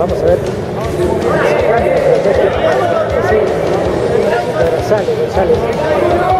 Vamos a ver. González, González.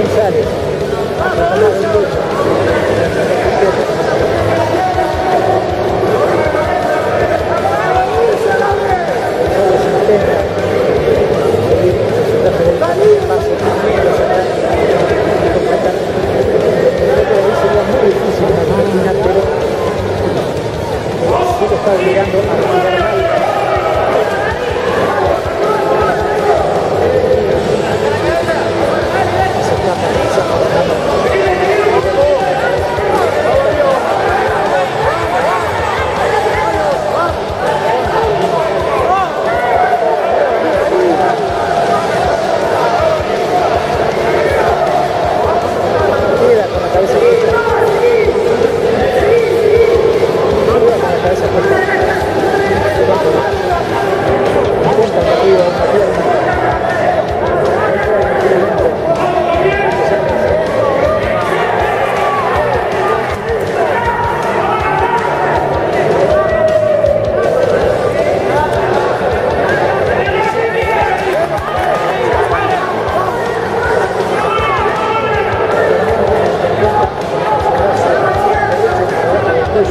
A una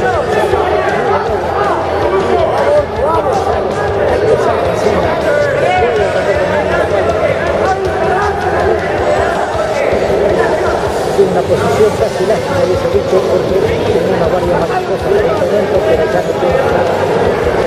posición casi lástima dicho porque tenía guardia más cosas en este pero ya no tiene tiene